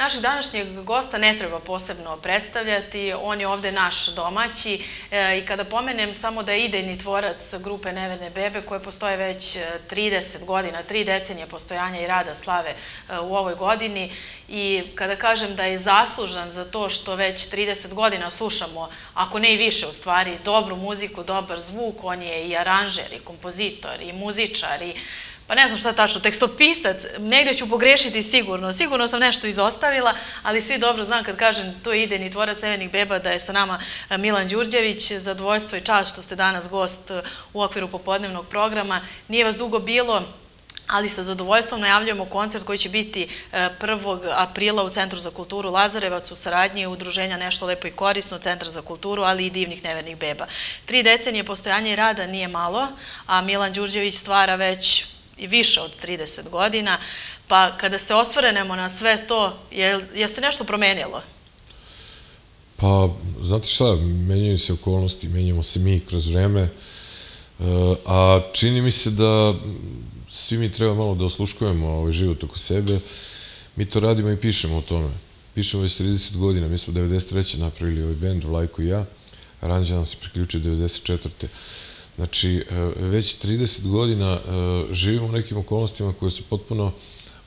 Našeg današnjeg gosta ne treba posebno predstavljati, on je ovde naš domaći e, i kada pomenem samo da je idejni tvorac grupe Neverne bebe koje postoje već 30 godina, tri decenije postojanja i rada slave u ovoj godini i kada kažem da je zaslužan za to što već 30 godina slušamo, ako ne i više u stvari, dobru muziku, dobar zvuk, on je i aranžer, i kompozitor, i muzičar, i pa ne znam šta tačno, tekstopisac, negdje ću pogrešiti sigurno, sigurno sam nešto izostavila, ali svi dobro znam kad kažem to je idejni tvorac Sevenih beba da je sa nama Milan Đurđević, zadovoljstvo i čast što ste danas gost u okviru popodnevnog programa. Nije vas dugo bilo, ali sa zadovoljstvom najavljujemo koncert koji će biti 1. E, aprila u Centru za kulturu Lazarevac u saradnji Udruženja Nešto lepo i korisno, Centar za kulturu, ali i divnih nevernih beba. Tri decenije postojanja i rada nije malo, a Milan Đurđević stvara već i više od 30 godina, pa kada se osvorenemo na sve to, je, je se nešto promenilo? Pa, znate šta, menjaju se okolnosti, menjamo se mi kroz vreme, e, a čini mi se da svi mi treba malo da osluškujemo ovaj život oko sebe. Mi to radimo i pišemo o tome. Pišemo već 30 godina, mi smo 93. napravili ovaj band, Vlajko i ja. Aranđa nam se priključio 94. Znači, e, već 30 godina e, živimo u nekim okolnostima koje su potpuno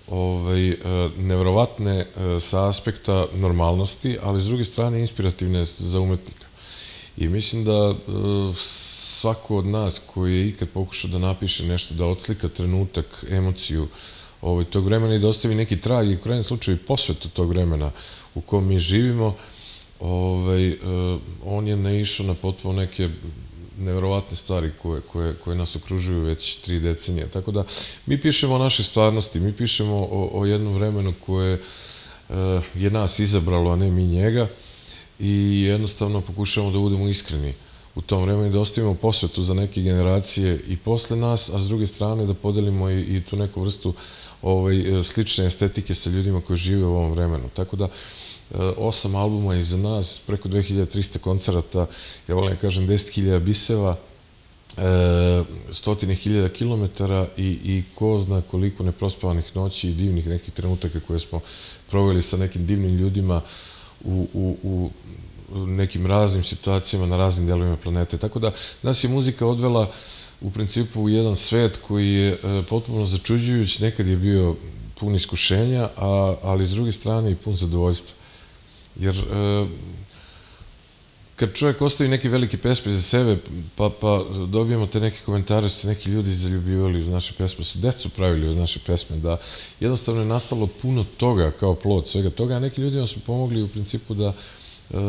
ovaj, e, nevrovatne sa aspekta normalnosti, ali s druge strane inspirativne za umetnika. I mislim da svako od nas koji je ikad pokušao da napiše nešto, da odslika trenutak, emociju ovaj, tog vremena i da ostavi neki trag i u krajnjem slučaju posvetu tog vremena u kom mi živimo, ovaj, on je naišao na potpuno neke nevjerovatne stvari koje, koje, koje nas okružuju već tri decenije. Tako da mi pišemo o našoj stvarnosti, mi pišemo o, o jednom vremenu koje e, je nas izabralo, a ne mi njega i jednostavno pokušavamo da budemo iskreni u tom vremenu i da ostavimo posvetu za neke generacije i posle nas, a s druge strane da podelimo i, i tu neku vrstu ovaj, slične estetike sa ljudima koji žive u ovom vremenu. Tako da, e, osam albuma iza nas, preko 2300 koncerata, ja volim da kažem 10.000 biseva, e, stotine hiljada kilometara i, i ko zna koliko neprospavanih noći i divnih nekih trenutaka koje smo proveli sa nekim divnim ljudima u, u, u nekim raznim situacijama na raznim delovima planete. Tako da nas je muzika odvela u principu u jedan svet koji je e, potpuno začuđujuć, nekad je bio pun iskušenja, a, ali s druge strane i pun zadovoljstva. Jer e, kad čovjek ostavi neke velike pesme za sebe, pa, pa dobijemo te neke komentare, su se neki ljudi zaljubivali uz naše pesme, su decu pravili uz naše pesme, da jednostavno je nastalo puno toga kao plod svega toga, a neki ljudima su pomogli u principu da e, e,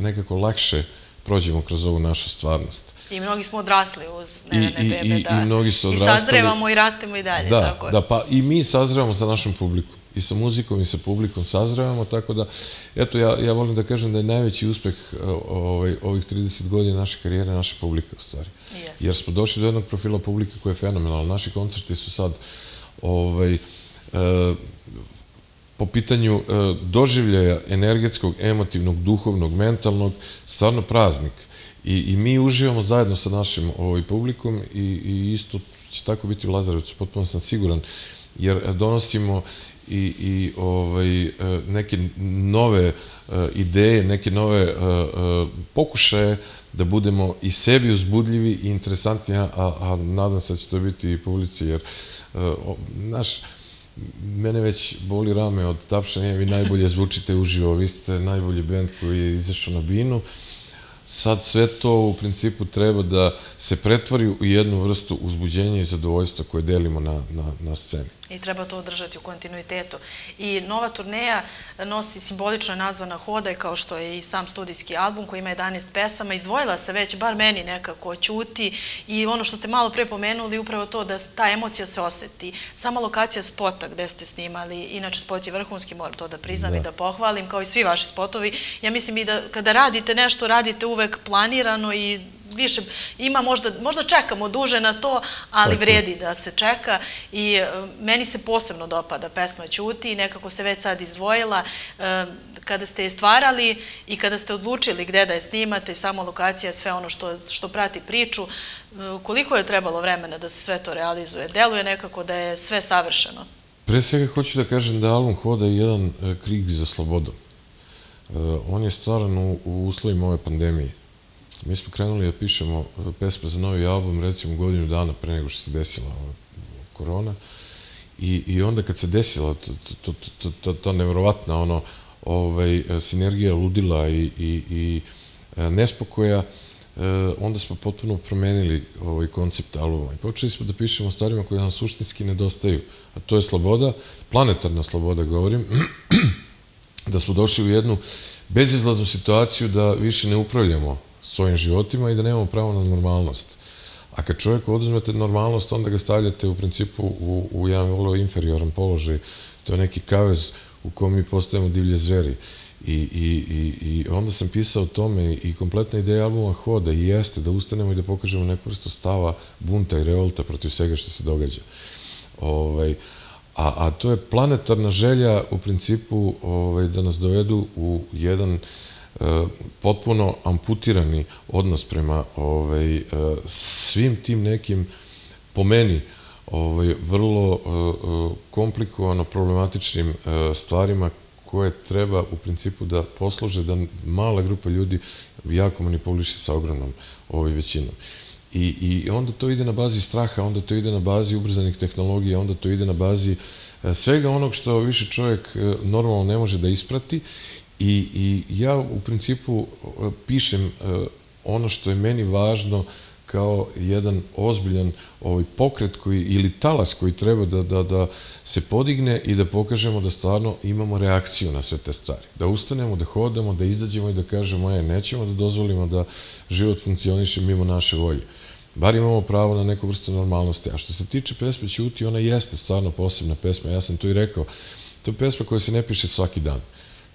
nekako lakše prođemo kroz ovu našu stvarnost. I mnogi smo odrasli uz Nevene bebe, da. I mnogi su odrastali. I sazrevamo i rastemo i dalje, da, tako Da, pa i mi sazrevamo sa našom publikom i sa muzikom i sa publikom sazrevamo, tako da, eto, ja, ja volim da kažem da je najveći uspeh ovaj, ovih 30 godina naše karijere, naša publika, u stvari. Yes. Jer smo došli do jednog profila publike koji je fenomenalno. Naši koncerti su sad, ovaj, e, po pitanju e, doživljaja energetskog, emotivnog, duhovnog, mentalnog, stvarno praznik. I, i mi uživamo zajedno sa našim ovaj, publikom i, i isto će tako biti u Lazarevcu, potpuno sam siguran, jer donosimo i, i ovaj, e, neke nove e, ideje, neke nove e, pokušaje da budemo i sebi uzbudljivi i interesantni, a, a nadam se da će to biti i publici, jer naš, mene već boli rame od tapšanja, vi najbolje zvučite uživo, vi ste najbolji band koji je izašao na binu, sad sve to u principu treba da se pretvori u jednu vrstu uzbuđenja i zadovoljstva koje delimo na, na, na sceni. I treba to održati u kontinuitetu. I nova turneja nosi simbolično nazvana Hoda, kao što je i sam studijski album koji ima 11 pesama. Izdvojila se već, bar meni nekako, ćuti i ono što ste malo pre pomenuli, upravo to da ta emocija se oseti. Sama lokacija spota gde ste snimali, inače spot je vrhunski, moram to da priznam da. i da pohvalim, kao i svi vaši spotovi. Ja mislim i da kada radite nešto, radite uvek planirano i više, ima možda, možda čekamo duže na to, ali vredi da se čeka i e, meni se posebno dopada pesma Ćuti i nekako se već sad izdvojila e, kada ste je stvarali i kada ste odlučili gde da je snimate, samo lokacija, sve ono što, što prati priču, e, koliko je trebalo vremena da se sve to realizuje? Deluje nekako da je sve savršeno. Pre svega hoću da kažem da album Hoda je jedan krik za slobodom. E, on je stvaran u uslovima ove pandemije. Mi smo krenuli da pišemo e, pesme za novi album, recimo godinu dana pre nego što se desila korona. I, I onda kad se desila to, to, to, to, to nevrovatna ono, ovaj, sinergija ludila i, i, i nespokoja, onda smo potpuno promenili ovaj koncept albuma i počeli smo da pišemo stvarima koje nam suštinski nedostaju, a to je sloboda, planetarna sloboda govorim, da smo došli u jednu bezizlaznu situaciju da više ne upravljamo svojim životima i da nemamo pravo na normalnost. A kad čovjeku oduzmete normalnost, onda ga stavljate u principu u, u jedan vrlo inferioran položaj. To je neki kavez u kom mi postajemo divlje zveri. I, i, i, I onda sam pisao o tome i kompletna ideja albuma Hoda i jeste da ustanemo i da pokažemo neku vrstu stava, bunta i revolta protiv svega što se događa. Ovaj, a, a to je planetarna želja u principu ovaj, da nas dovedu u jedan e, potpuno amputirani odnos prema ovaj, e, svim tim nekim, po meni, ovaj, vrlo e, e komplikovano problematičnim stvarima koje treba u principu da posluže da mala grupa ljudi jako manipuliše sa ogromnom ovoj većinom. I, I onda to ide na bazi straha, onda to ide na bazi ubrzanih tehnologija, onda to ide na bazi svega onog što više čovjek normalno ne može da isprati i, i ja u principu e, pišem ono što je meni važno kao jedan ozbiljan ovaj pokret koji, ili talas koji treba da, da, da se podigne i da pokažemo da stvarno imamo reakciju na sve te stvari. Da ustanemo, da hodamo, da izađemo i da kažemo, je, nećemo da dozvolimo da život funkcioniše mimo naše volje. Bar imamo pravo na neku vrstu normalnosti. A što se tiče pesme Ćuti, ona jeste stvarno posebna pesma. Ja sam to i rekao. To je pesma koja se ne piše svaki dan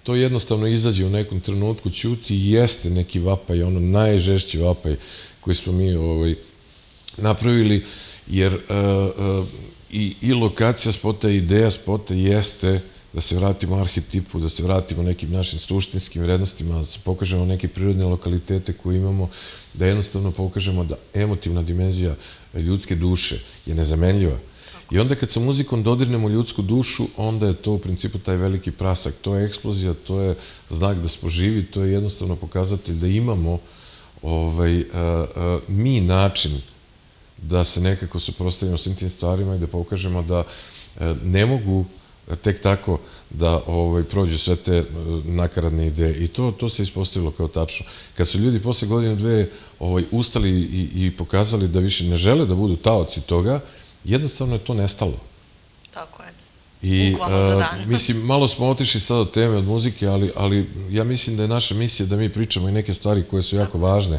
to jednostavno izađe u nekom trenutku, ćuti i jeste neki vapaj, ono najžešći vapaj koji smo mi ovaj, napravili, jer uh, uh, i, i lokacija spota i ideja spota jeste da se vratimo arhetipu, da se vratimo nekim našim suštinskim vrednostima, da pokažemo neke prirodne lokalitete koje imamo, da jednostavno pokažemo da emotivna dimenzija ljudske duše je nezamenljiva I onda kad sa muzikom dodirnemo ljudsku dušu, onda je to u principu taj veliki prasak, to je eksplozija, to je znak da smo živi, to je jednostavno pokazatelj da imamo ovaj, a, a, mi način da se nekako suprostavimo svim tim stvarima i da pokažemo da a, ne mogu tek tako da ovaj, prođu sve te nakaradne ideje. I to, to se ispostavilo kao tačno. Kad su ljudi posle godinu dve ovaj, ustali i, i pokazali da više ne žele da budu taoci toga, jednostavno je to nestalo. Tako je. I, mislim, malo smo otišli sad od teme, od muzike, ali, ali ja mislim da je naša misija da mi pričamo i neke stvari koje su jako važne,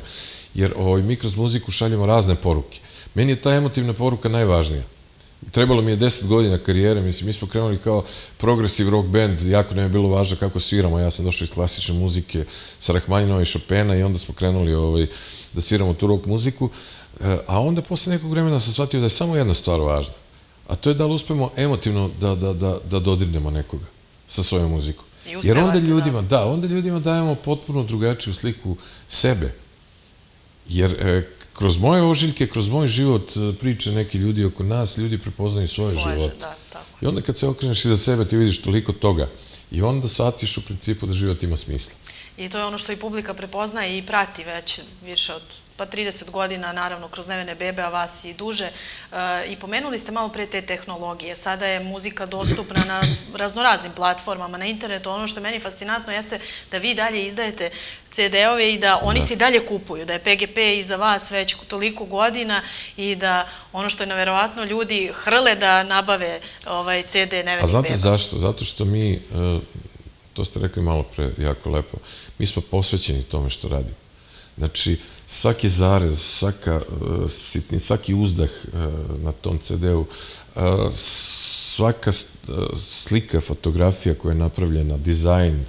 jer ovaj, mi kroz muziku šaljemo razne poruke. Meni je ta emotivna poruka najvažnija. Trebalo mi je 10 godina karijere, mislim, mi smo krenuli kao progressive rock band, jako nam je bilo važno kako sviramo, ja sam došao iz klasične muzike sa Rahmaninova i Chopina i onda smo krenuli ovaj, da sviramo tu rock muziku, a onda posle nekog vremena sam shvatio da je samo jedna stvar važna, a to je da li uspemo emotivno da, da, da, da dodirnemo nekoga sa svojom muzikom. Jer onda da. ljudima, da. da, onda ljudima dajemo potpuno drugačiju sliku sebe. Jer e, kroz moje ožiljke, kroz moj život e, priče neki ljudi oko nas, ljudi prepoznaju svoje, svoje živote. Da, tako. I onda kad se okreneš iza sebe, ti vidiš toliko toga. I onda shvatiš u principu da život ima smisla. I to je ono što i publika prepoznaje i prati već više od pa 30 godina, naravno, kroz Nevene bebe, a vas i duže. E, I pomenuli ste malo pre te tehnologije. Sada je muzika dostupna na raznoraznim platformama, na internetu. Ono što meni fascinantno jeste da vi dalje izdajete CD-ove i da oni da. se dalje kupuju, da je PGP iza vas već toliko godina i da ono što je naverovatno ljudi hrle da nabave ovaj CD Nevene bebe. A znate zašto? Zato što mi, e, to ste rekli malo pre jako lepo, mi smo posvećeni tome što radimo. Znači, svaki zarez, svaka uh, sitni, svaki uzdah uh, na tom CD-u, uh, svaka slika, fotografija koja je napravljena, dizajn,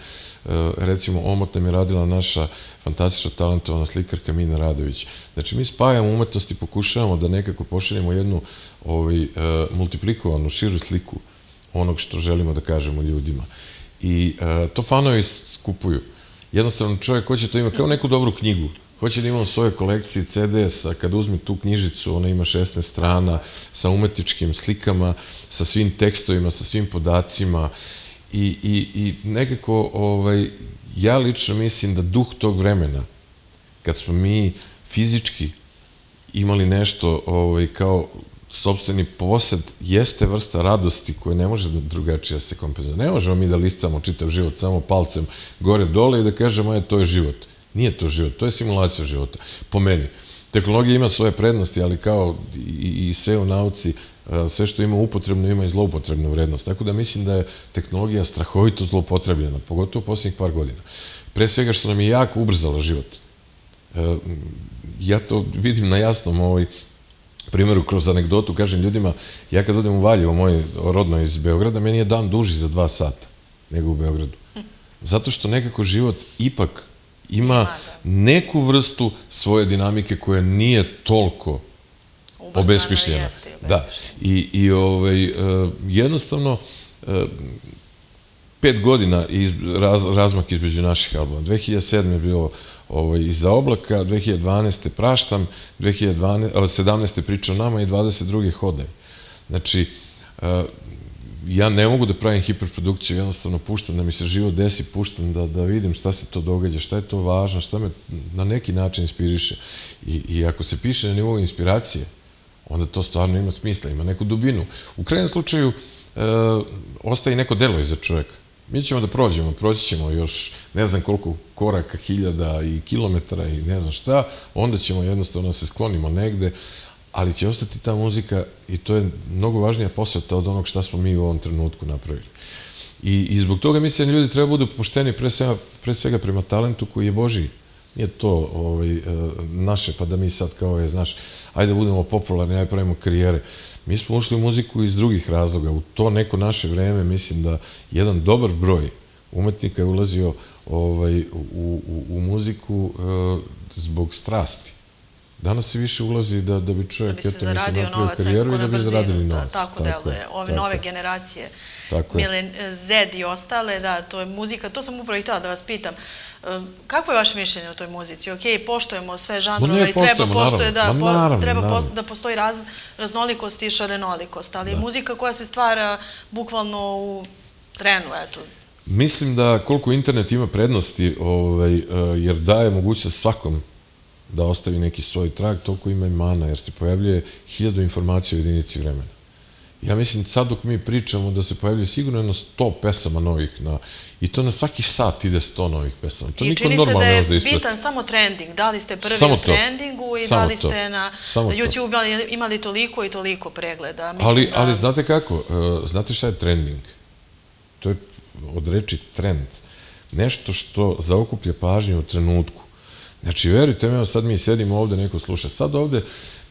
recimo omot nam je radila naša fantastično talentovana slikarka Mina Radović. Znači, mi spajamo umetnost i pokušavamo da nekako pošaljemo jednu ovaj, multiplikovanu, širu sliku onog što želimo da kažemo ljudima. I to fanovi skupuju jednostavno čovjek hoće to ima kao neku dobru knjigu. Hoće da ima u svojoj kolekciji CDS-a, kad uzme tu knjižicu, ona ima 16 strana sa umetničkim slikama, sa svim tekstovima, sa svim podacima i, i, i nekako ovaj, ja lično mislim da duh tog vremena, kad smo mi fizički imali nešto ovaj, kao sobstveni posed, jeste vrsta radosti koja ne može drugačije da se kompenzuje. Ne možemo mi da listamo čitav život samo palcem gore-dole i da kažemo, je, to je život. Nije to život, to je simulacija života, po meni. Tehnologija ima svoje prednosti, ali kao i, i sve u nauci, sve što ima upotrebno ima i zloupotrebnu vrednost. Tako da mislim da je tehnologija strahovito zloupotrebljena, pogotovo u posljednjih par godina. Pre svega što nam je jako ubrzala život. Ja to vidim na jasnom ovoj primjeru kroz anegdotu, kažem ljudima, ja kad odem u Valjevo, moj rodno iz Beograda, meni je dan duži za dva sata nego u Beogradu. Zato što nekako život ipak ima da. neku vrstu svoje dinamike koja nije toliko obesmišljena. Da. I, i ovaj, jednostavno, pet godina iz, raz, razmak između naših albuma. 2007. je bilo ovaj, iza oblaka, 2012. praštam, 2012, 17. priča o nama i 22. hodaj. Znači, ja ne mogu da pravim hiperprodukciju, jednostavno puštam da mi se život desi, puštam da, da vidim šta se to događa, šta je to važno, šta me na neki način inspiriše. I, i ako se piše na nivou inspiracije, onda to stvarno ima smisla, ima neku dubinu. U krajem slučaju, e, ostaje neko delo iza čoveka. Mi ćemo da prođemo, proći ćemo još ne znam koliko koraka, hiljada i kilometara i ne znam šta, onda ćemo jednostavno se sklonimo negde, ali će ostati ta muzika i to je mnogo važnija posveta od onog šta smo mi u ovom trenutku napravili. I, i zbog toga mislim da ljudi treba budu pošteni pre svega, pre svega prema talentu koji je Božiji. Nije to ovaj, e, naše, pa da mi sad kao je, znaš, ajde da budemo popularni, ajde pravimo karijere. Mi smo ušli u muziku iz drugih razloga. U to neko naše vreme mislim da jedan dobar broj umetnika je ulazio ovaj, u, u, muziku uh, zbog strasti. Danas se više ulazi da, da bi čovjek da bi zaradio novac, karijeru i da bi zaradili novac. Da, tako, tako deluje. Ove tako nove generacije, tako Milen, Z i ostale, da, to je muzika, to sam upravo i htjela da vas pitam. Kako je vaše mišljenje o toj muzici? Ok, poštujemo sve žanrove i treba, postoje, da, po, naravno, treba naravno. Po, da postoji raz, raznolikost i šarenolikost, ali da. muzika koja se stvara bukvalno u trenu, eto, Mislim da koliko internet ima prednosti, ovaj, jer daje mogućnost svakom da ostavi neki svoj trag, toliko ima i mana, jer se pojavljuje hiljadu informacija u jedinici vremena. Ja mislim, sad dok mi pričamo da se pojavljuje sigurno jedno sto pesama novih, na, i to na svaki sat ide sto novih pesama. To niko normalno ne može da isprati. I čini se da je bitan samo trending. Da li ste prvi samo u trendingu i samo da li ste to. na samo YouTube imali, imali toliko i toliko pregleda. Mislim ali, da... ali znate kako? Uh, znate šta je trending? To je od reči trend. Nešto što zaokuplja pažnju u trenutku. Znači, verujte me, sad mi sedimo ovde, neko sluša. Sad ovde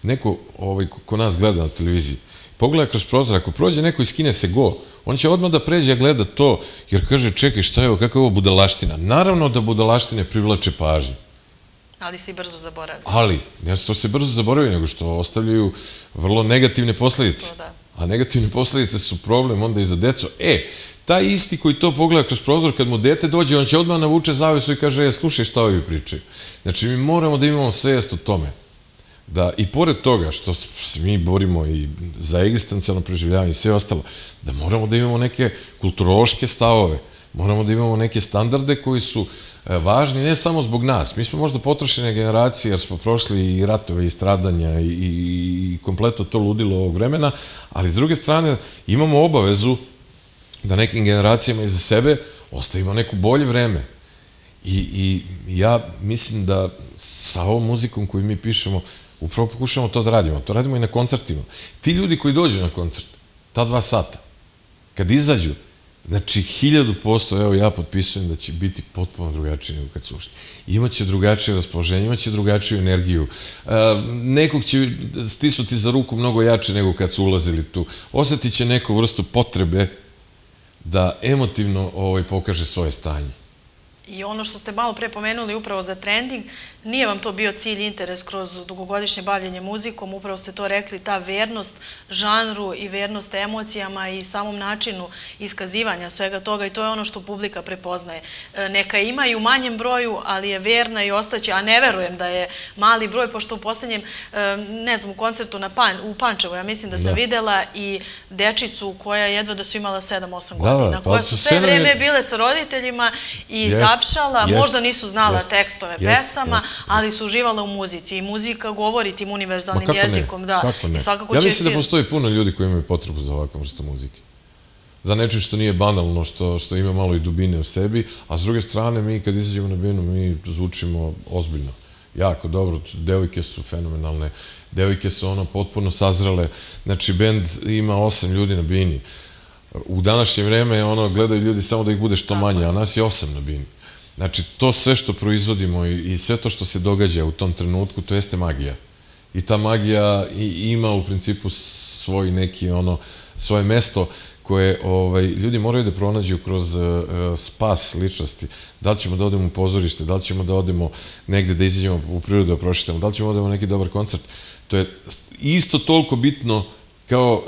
neko ovaj, ko nas gleda na televiziji, pogleda kroz prozor, ako prođe neko i skine se go, on će odmah da pređe a gleda to, jer kaže, čekaj, šta je ovo, kakva je ovo budalaština? Naravno da budalaštine privlače pažnju. Ali se i brzo zaboravljaju. Ali, ne to se brzo zaboravljaju, nego što ostavljaju vrlo negativne posledice. To da. A negativne posledice su problem onda i za deco. E, taj isti koji to pogleda kroz prozor, kad mu dete dođe, on će odmah navuče zavesu i kaže, e, slušaj šta ovi pričaju. Znači, mi moramo da imamo svest o tome. Da, i pored toga što se mi borimo i za egzistencijalno preživljavanje i sve ostalo, da moramo da imamo neke kulturološke stavove, moramo da imamo neke standarde koji su e, važni ne samo zbog nas. Mi smo možda potrošene generacije jer smo prošli i ratove i stradanja i, i, i kompletno to ludilo ovog vremena, ali s druge strane imamo obavezu da nekim generacijama iza sebe ostavimo neko bolje vreme. I, I ja mislim da sa ovom muzikom koju mi pišemo, upravo pokušamo to da radimo. To radimo i na koncertima. Ti ljudi koji dođu na koncert, ta dva sata, kad izađu, znači hiljadu posto, evo ja potpisujem da će biti potpuno drugačije nego kad su ušli. Imaće drugačije raspoloženje, imaće drugačiju energiju. E, nekog će stisnuti za ruku mnogo jače nego kad su ulazili tu. Osetit će neku vrstu potrebe da emotivno ovaj, pokaže svoje stanje. I ono što ste malo pre pomenuli upravo za trending, nije vam to bio cilj interes kroz dugogodišnje bavljenje muzikom, upravo ste to rekli, ta vernost žanru i vernost emocijama i samom načinu iskazivanja svega toga i to je ono što publika prepoznaje. E, neka ima i u manjem broju, ali je verna i ostaće, a ne verujem da je mali broj, pošto u poslednjem, e, ne znam, u koncertu na Pan, u Pančevu, ja mislim da sam da. videla i dečicu koja jedva da su imala 7-8 da, godina, pa, koja su sve vreme bile sa roditeljima i jest, jest, možda nisu znala jest, tekstove pesama, ali su uživala u muzici i muzika govori tim univerzalnim jezikom. Ne? Da. Kako ne? I svakako ja mislim da postoji puno ljudi koji imaju potrebu za ovakvu vrstu muzike za nečim što nije banalno, što, što ima malo i dubine u sebi, a s druge strane mi kad izađemo na binu, mi zvučimo ozbiljno. Jako dobro, devojke su fenomenalne, devojke su ono potpuno sazrele, znači bend ima osam ljudi na bini, u današnje vreme ono, gledaju ljudi samo da ih bude što manje, a nas je osam na bini. Znači, to sve što proizvodimo i, i sve to što se događa u tom trenutku, to jeste magija. I ta magija i, ima u principu svoj neki, ono, svoje mesto koje ovaj, ljudi moraju da pronađu kroz uh, spas ličnosti. Da li ćemo da odemo u pozorište, da li ćemo da odemo negde da izađemo u prirodu da prošetamo, da li ćemo da odemo neki dobar koncert. To je isto toliko bitno kao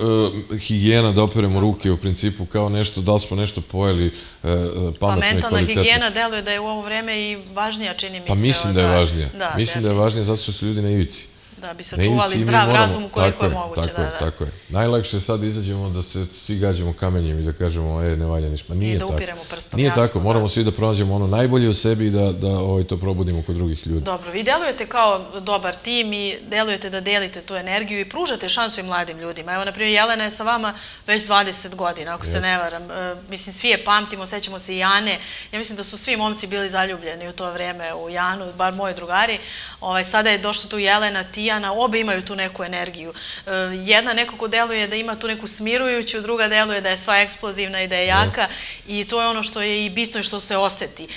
uh, higijena da operemo ruke u principu, kao nešto, da li smo nešto pojeli uh, pametno pa, i kvalitetno. Pa mentalna higijena deluje da je u ovo vreme i važnija, čini mi pa se. Pa mislim da je važnija. Da, mislim da je važnija zato što su ljudi na ivici da bi sačuvali zdrav moramo, razum koliko je, je moguće. Tako da, je, da. tako je. Najlakše je sad izađemo da se svi gađamo kamenjem i da kažemo, e, ne valja ništa. Nije I da upiremo prstom. Nije jasno, tako, moramo da. svi da pronađemo ono najbolje u sebi i da, da ovaj, to probudimo kod drugih ljudi. Dobro, vi delujete kao dobar tim i delujete da delite tu energiju i pružate šansu i mladim ljudima. Evo, na primjer, Jelena je sa vama već 20 godina, ako Jeste. se ne varam. E, mislim, svi je pamtimo, sećamo se i Jane. Ja mislim da su svi momci bili zaljubljeni u to vreme u Janu, bar moji drugari. Ovaj, sada je došla tu Jelena, Tijana, obe imaju tu neku energiju. E, jedna nekako deluje da ima tu neku smirujuću, druga deluje da je sva eksplozivna i da je jaka i to je ono što je i bitno i što se oseti. E,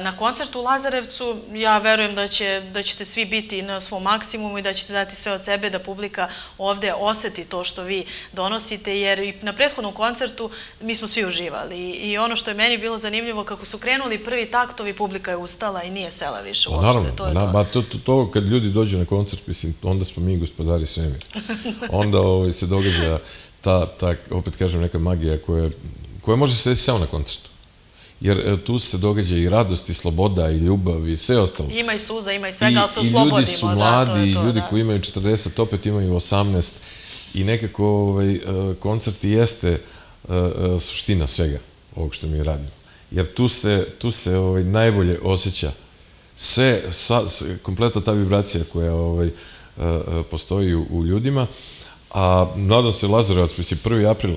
na koncertu u Lazarevcu ja verujem da, će, da ćete svi biti na svom maksimumu i da ćete dati sve od sebe da publika ovde oseti to što vi donosite, jer i na prethodnom koncertu mi smo svi uživali i ono što je meni bilo zanimljivo kako su krenuli prvi taktovi, publika je ustala i nije sela više pa uopšte. Naravno, to je na, to. To, to, to kad ljudi dođu na koncert, mislim, onda smo mi gospodari svemira. Onda ovaj, se događa ta, ta, opet kažem, neka magija koja, koja može se desiti samo na koncertu. Jer e, tu se događa i radost, i sloboda, i ljubav, i sve ostalo. Ima i suza, ima i svega, ali se oslobodimo. I ljudi su mladi, da, to je to, ljudi da. koji imaju 40, opet imaju 18. I nekako ovaj, e, koncert i jeste uh, suština svega ovog što mi radimo. Jer tu se, tu se ovaj, najbolje osjeća sve, sva, kompletna ta vibracija koja ovaj, postoji u, u ljudima. A nadam se Lazarevac, mislim, 1. april...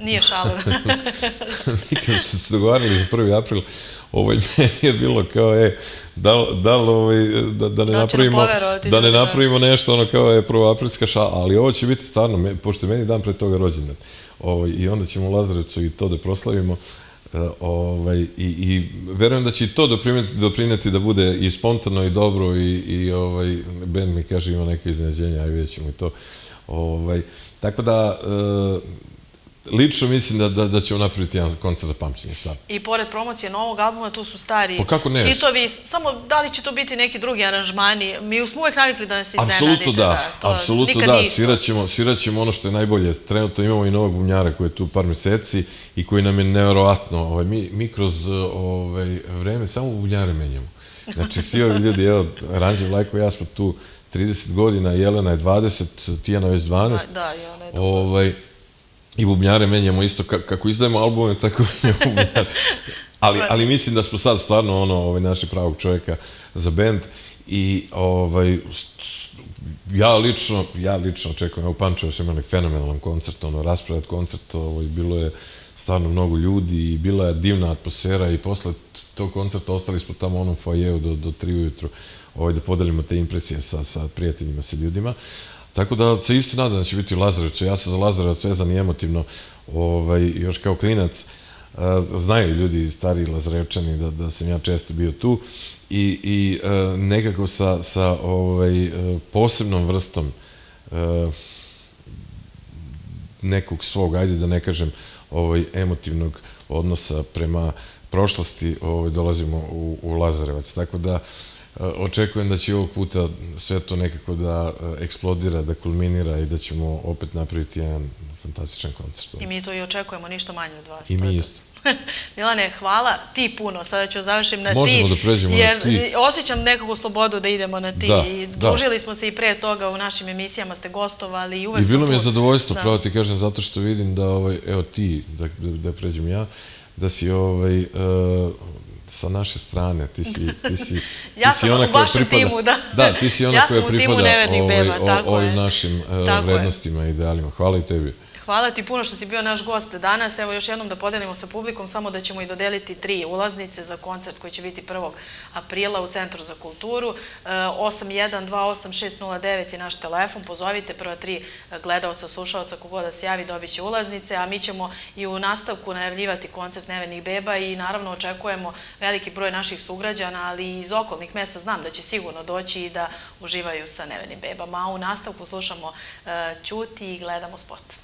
Nije šalo. mi kad se dogovarali za 1. april, ovaj, meni je bilo kao, e, da, da, ovaj, da, da ne da napravimo, da ne napravimo nešto, ono kao je aprilska šala, ali ovo će biti stvarno, pošto je meni dan pre toga rođendan, ovaj, i onda ćemo Lazarevcu i to da proslavimo, E, ovaj, i, i verujem da će to doprineti, doprineti da bude i spontano i dobro i, i ovaj, Ben mi kaže ima neke iznenađenja, aj vidjet ćemo i to. Ovaj, tako da, e, lično mislim da, da, da ćemo napraviti jedan koncert za pamćenje stvarno. I pored promocije novog albuma, tu su stari pa kako ne? hitovi, samo da li će to biti neki drugi aranžmani? Mi smo uvek navikli da nas iznenadite. Apsolutno da, da apsolutno da, sviraćemo, sviraćemo ono što je najbolje. Trenutno imamo i novog bumnjara koji je tu par meseci i koji nam je nevjerovatno. Ovaj, mi, mi kroz ovaj, vreme samo bumnjare menjamo. Znači, svi ovi ljudi, evo, Ranđe Vlajko ja smo tu 30 godina, Jelena je 20, Tijana već 12. Da, da, i ona je dobro. Ovaj, i bubnjare menjamo isto kako izdajemo albume, tako menjamo bubnjare. Ali, ali mislim da smo sad stvarno ono, ovaj, naši pravog čovjeka za bend i ovaj, ja lično, ja lično očekujem, u Pančevu su imali fenomenalan koncert, ono, raspravat koncert, ovaj, bilo je stvarno mnogo ljudi i bila je divna atmosfera i posle tog koncerta ostali smo tamo onom foajeu do, do tri ujutru ovaj, da podelimo te impresije sa, sa prijateljima, sa ljudima. Tako da se isto nadam da će biti u Lazarevcu. Ja sam za Lazarevac vezan i emotivno, ovaj, još kao klinac. Znaju ljudi, stari Lazarevčani, da, da sam ja često bio tu i, i nekako sa, sa ovaj, posebnom vrstom nekog svog, ajde da ne kažem, ovaj, emotivnog odnosa prema prošlosti ovaj, dolazimo u, u Lazarevac. Tako da očekujem da će ovog puta sve to nekako da eksplodira, da kulminira i da ćemo opet napraviti jedan fantastičan koncert. I mi to i očekujemo, ništa manje od vas. I mi isto. Milane, hvala ti puno, sada ću završim na ti. Možemo da pređemo jer na ti. osjećam nekakvu slobodu da idemo na ti. Da, I da. smo se i pre toga u našim emisijama, ste gostovali i uvek I bilo mi je zadovoljstvo, Da. pravo ti kažem, zato što vidim da, ovaj, evo ti, da, da, da pređem ja, da si ovaj, uh, sa naše strane, ti si, ti si, Ja ti si ona koja pripada, timu, da. Da, ti si ona Ja koja pripada ovaj, beba, o- ovim je. našim Tako je. vrednostima i idealima. Hvala i tebi. Hvala ti puno što si bio naš gost danas. Evo još jednom da podelimo sa publikom, samo da ćemo i dodeliti tri ulaznice za koncert koji će biti 1. aprila u Centru za kulturu. E, 8128 je naš telefon, pozovite prva tri gledalca, slušalca, kogo da se javi, dobit će ulaznice, a mi ćemo i u nastavku najavljivati koncert Nevenih beba i naravno očekujemo veliki broj naših sugrađana, ali iz okolnih mesta znam da će sigurno doći i da uživaju sa Nevenim bebama. A u nastavku slušamo e, Ćuti i gledamo spot.